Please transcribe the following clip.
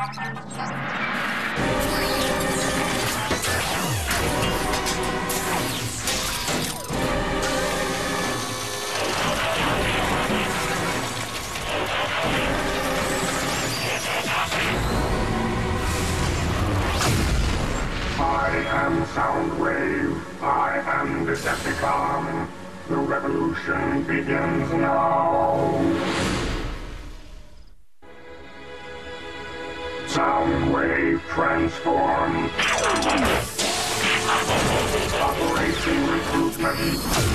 I am Soundwave. I am Decepticon. The revolution begins now. Soundwave transform. Operation recruitment.